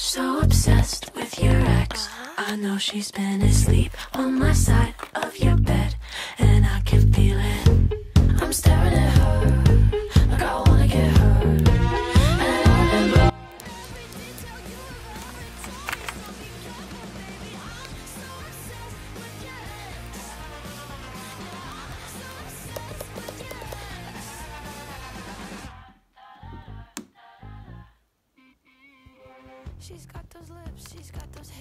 so obsessed with your ex. I know she's been asleep on my side She's got those lips, she's got those hips,